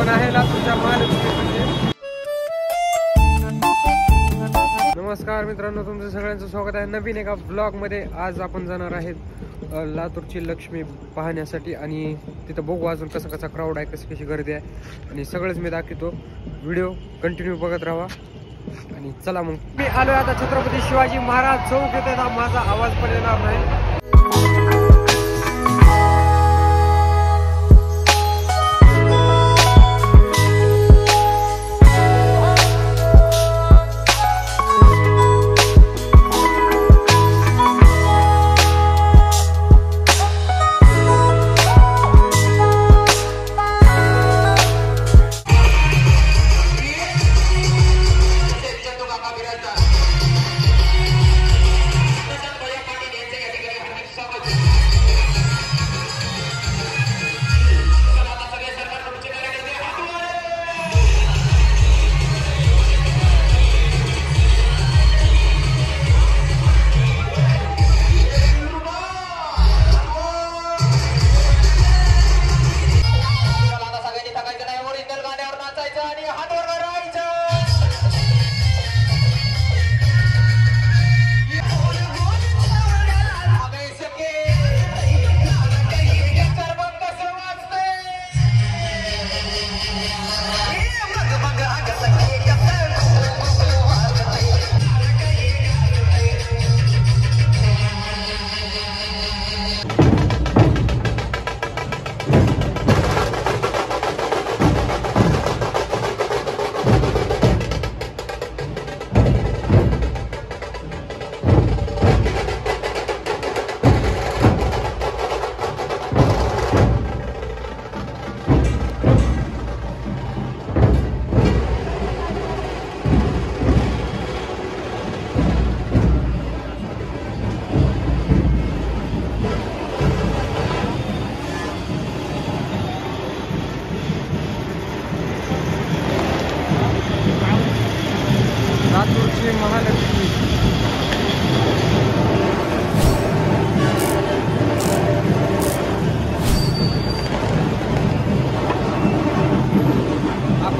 पण आहे लातूरच्या महालक्ष्मीमध्ये नमस्कार मित्रांनो तुमचं सगळ्यांचं स्वागत आहे. नवीन एका ब्लॉगमध्ये आज आपण जाणार आहेत लातूरची लक्ष्मी पाहण्यासाठी आणि तिथं बघू अजून कसं कसा क्राऊड आहे कशी कशी गर्दी आहे. आणि सगळंच मी दाखवतो. व्हिडिओ कंटिन्यू बघत राहा. आणि चला मग. मी आलोय आता छत्रपती शिवाजी महाराज चौक येते ना माझा आवाज पण येणार नाही.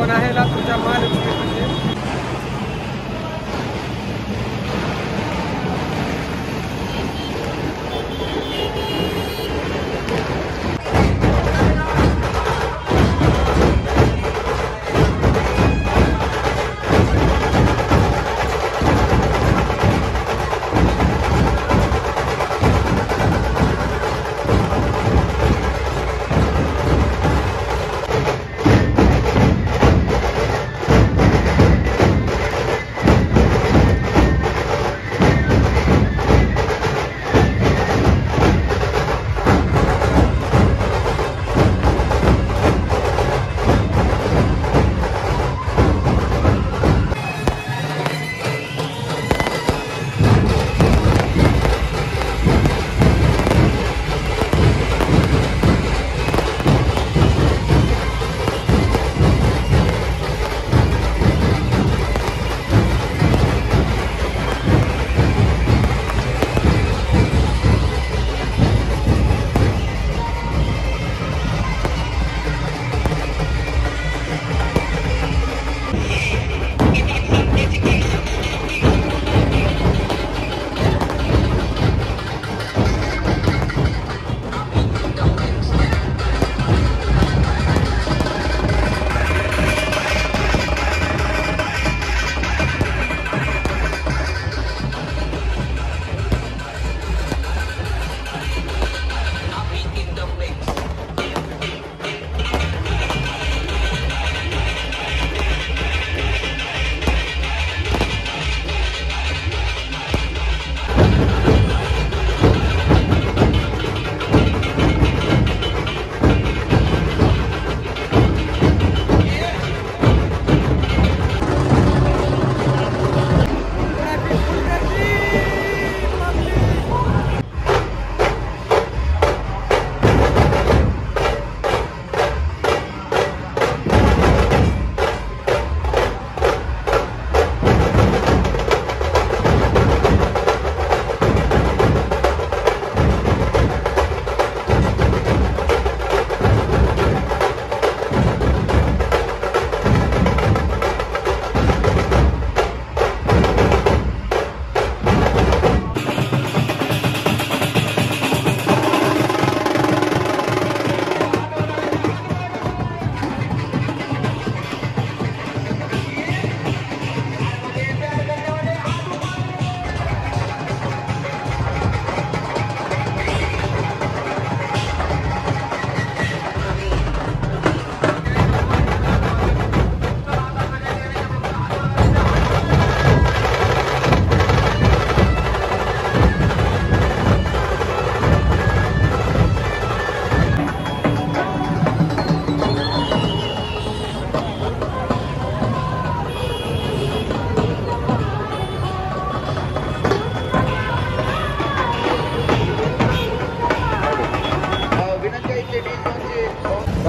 पण आहे लातूरच्या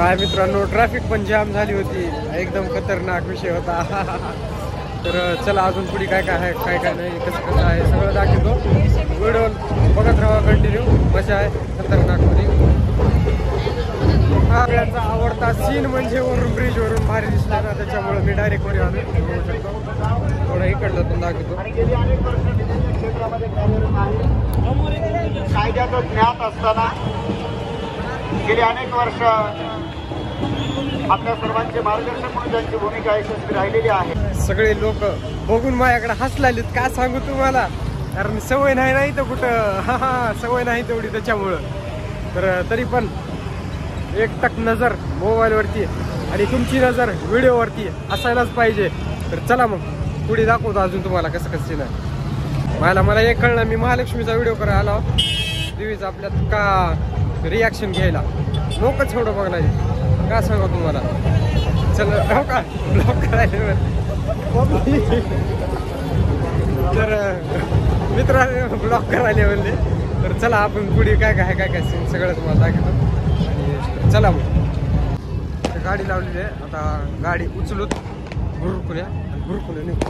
काय मित्रांनो ट्रॅफिक पण जाम झाली होती. एकदम खतरनाक विषय होता. तर चला अजून पुढे काय काय आहे काय काय नाही कसं कसं आहे सगळं दाखवतो. व्हिडिओ बघत राहा कंटिन्यू मजा आहे खतरनाकमध्ये. हा सगळ्यांचा आवडता सीन म्हणजे वरून ब्रिज वरून भारी दिसला ना त्याच्यामुळे मी डायरेक्ट वर आलो बघू शकतो. थोडं इकडलं पण दाखवतो. कायद्याचं ज्ञात असताना गेली अनेक वर्ष आपल्या सर्वांचे मार्गदर्शक म्हणून त्यांची भूमिका यशस्वी राहिलेली आहे. सगळे लोक बघून माझ्याकडे हसलालेत. काय सांगू तुम्हाला? कारण सवय नाही नाही तर कुठं? हा हा सवय नाही तेवढी त्याच्यामुळं. तर तरी पण एक टक नजर मोबाईलवरती आणि तुमची नजर व्हिडिओवरती असायलाच पाहिजे. तर चला मग पुढे दाखवतो अजून तुम्हाला कसं कसं नाही. मला मला एक कळलं मी महालक्ष्मीचा व्हिडिओ करायला आलो. देवीचा आपल्यात का रिॲक्शन घ्यायला? लोकच एवढं बघणार काय सांगा तुम्हाला? चल हो का? ब्लॉक करायला तर मित्र ब्लॉक करायला म्हणले तर चला आपण पुढे काय काय काय काय सीन सगळं तुम्हाला दाखवतो. आणि चला मग. गाडी लावलेली आहे. आता गाडी उचलूत गुरुकुल्या गुरुकुल्या निघू.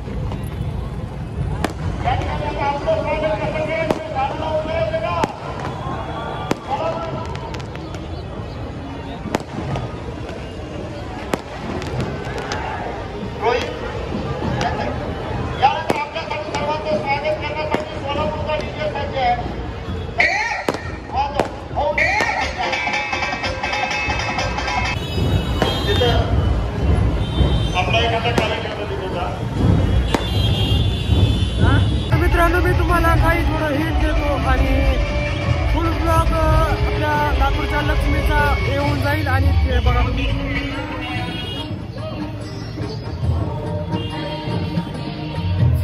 आणि फुल ब्लॉग आपल्या नागपूरच्या लक्ष्मीचा येऊन जाईल आणि ते बघा. तुम्ही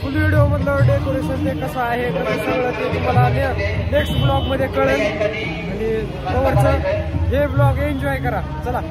फुल व्हिडिओ मधलं डेकोरेशन ते कसं आहे कसं सगळं ते तुम्हाला नेक्स्ट ब्लॉगमध्ये कळेल. आणि तोवरचं हे ब्लॉग एन्जॉय करा. चला.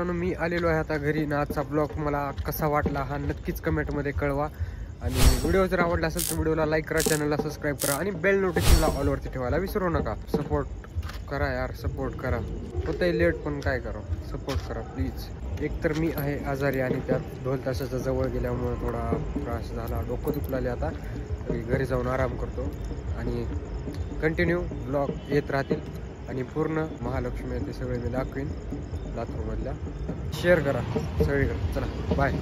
मित्रांनो मी आलेलो आहे आता घरी. ना आजचा ब्लॉग मला कसा वाटला हा नक्कीच कमेंटमध्ये कळवा. आणि व्हिडिओ जर आवडला असेल तर व्हिडिओला लाईक करा चॅनलला सबस्क्राईब करा आणि बेल नोटिफिकेशनला ऑलवरती ठेवायला विसरू नका. सपोर्ट करा यार सपोर्ट करा. होतंय लेट पण काय करा? सपोर्ट करा प्लीज एक तर मी आहे आजारी आणि त्यात ढोल तासाच्या जवळ गेल्यामुळे थोडा त्रास झाला. डोकं दुखलाले आता. तरी घरी जाऊन आराम करतो. आणि कंटिन्यू ब्लॉग येत राहतील. आणि पूर्ण महालक्ष्मी आहे ते सगळे मी दाखवीन. लातूरमधल्या. शेअर करा. सगळीकडे. चला. बाय